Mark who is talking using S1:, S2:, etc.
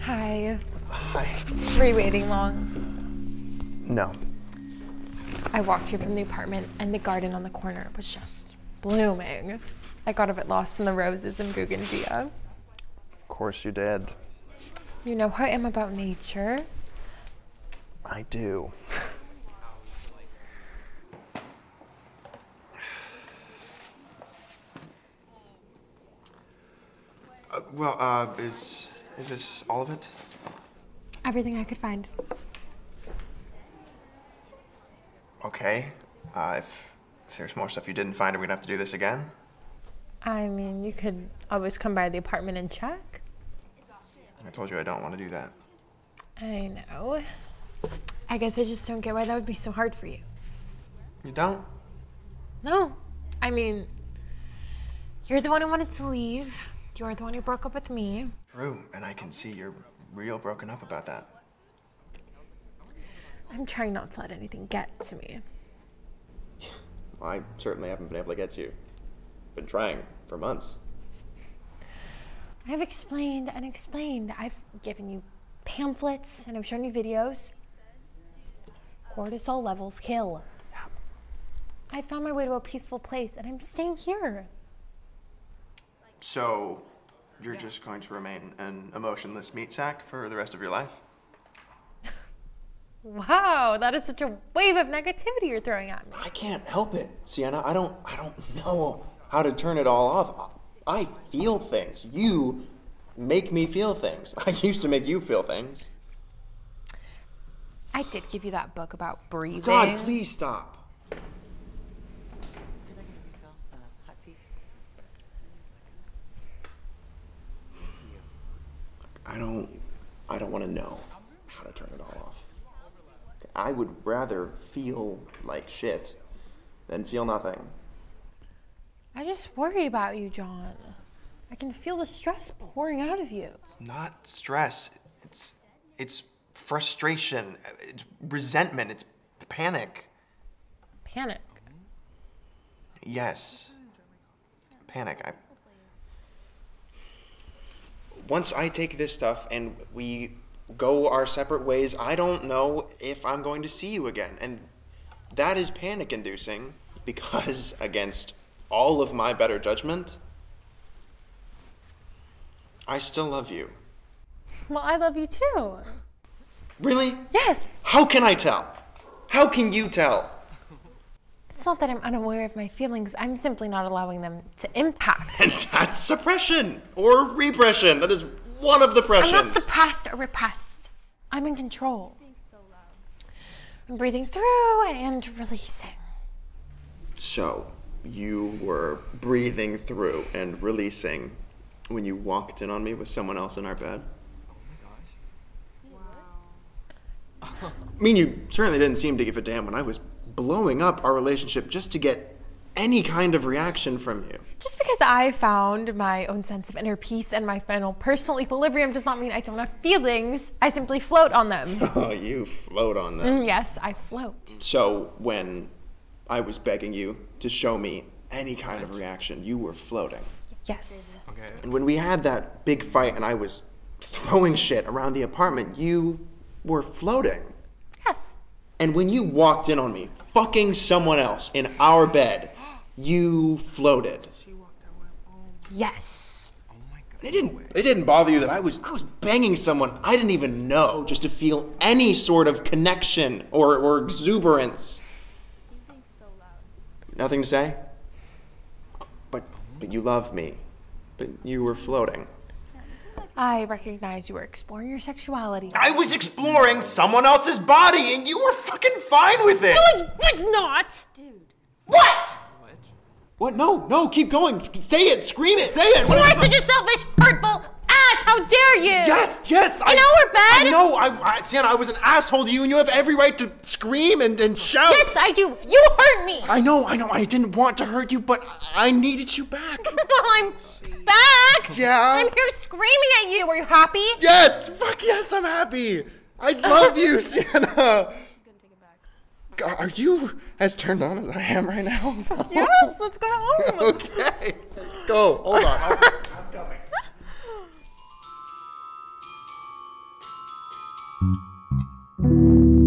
S1: Hi. Hi.
S2: Were you waiting long?
S1: No.
S2: I walked here from the apartment, and the garden on the corner was just blooming. I got a bit lost in the roses and bougainvillea.
S1: Of course you did.
S2: You know how I am about nature.
S1: I do.
S3: Uh, well, uh, is is this all of it?
S2: Everything I could find.
S3: Okay. Uh, if, if there's more stuff you didn't find, are we gonna have to do this again?
S2: I mean, you could always come by the apartment and check.
S3: I told you I don't want to do that.
S2: I know. I guess I just don't get why that would be so hard for you.
S3: You don't?
S2: No. I mean, you're the one who wanted to leave. You're the one who broke up with me.
S3: True, and I can see you're real broken up about that.
S2: I'm trying not to let anything get to me.
S3: I certainly haven't been able to get to you. Been trying for months.
S2: I've explained and explained. I've given you pamphlets and I've shown you videos. Cortisol levels kill. I found my way to a peaceful place and I'm staying here.
S3: So, you're just going to remain an emotionless meat sack for the rest of your life?
S2: Wow, that is such a wave of negativity you're throwing at me.
S3: I can't help it, Sienna. I don't. I don't know how to turn it all off. I feel things. You make me feel things. I used to make you feel things.
S2: I did give you that book about breathing.
S3: God, please stop. I don't. I don't want to know how to turn it all off. I would rather feel like shit than feel nothing.
S2: I just worry about you, John. I can feel the stress pouring out of you.
S3: It's not stress. It's it's frustration. It's resentment. It's panic.
S2: Panic.
S3: Yes. Panic. I Once I take this stuff and we go our separate ways, I don't know if I'm going to see you again. And that is panic inducing because against all of my better judgment, I still love you.
S2: Well, I love you too.
S3: Really?
S2: Yes.
S3: How can I tell? How can you tell?
S2: It's not that I'm unaware of my feelings, I'm simply not allowing them to impact.
S3: And that's suppression or repression. That is one of the
S2: I'm not suppressed or repressed. I'm in control. I'm breathing through and releasing.
S3: So, you were breathing through and releasing when you walked in on me with someone else in our bed? Oh my gosh. wow. I mean, you certainly didn't seem to give a damn when I was blowing up our relationship just to get any kind of reaction from you.
S2: Just because I found my own sense of inner peace and my final personal equilibrium does not mean I don't have feelings. I simply float on them.
S3: Oh, you float on them.
S2: Mm, yes, I float.
S3: So, when I was begging you to show me any kind of reaction, you were floating.
S2: Yes. Okay.
S3: And when we had that big fight and I was throwing shit around the apartment, you were floating.
S2: Yes.
S3: And when you walked in on me, fucking someone else in our bed, you floated.
S2: Yes.
S3: It didn't it didn't bother you that I was I was banging someone I didn't even know just to feel any sort of connection or, or exuberance. Nothing to say? But but you love me. But you were floating.
S2: I recognize you were exploring your sexuality.
S3: I was exploring someone else's body and you were fucking fine with it.
S2: was, was not. Dude. What?
S3: No, no, keep going. Say it, scream it, say it.
S2: You
S3: What
S2: are such a selfish, hurtful ass. How dare you?
S3: Yes, yes. I
S2: In our bed?
S3: I know. I, I, Sienna, I was an asshole to you, and you have every right to scream and, and shout.
S2: Yes, I do. You hurt me.
S3: I know, I know. I didn't want to hurt you, but I needed you back.
S2: Well, I'm back.
S3: Yeah?
S2: I'm here screaming at you. Are you happy?
S3: yes, fuck yes, I'm happy. I love you, Sienna. Are you as turned on as I am right now?
S2: yes, let's go home.
S3: okay, go. Hold on. I'm coming.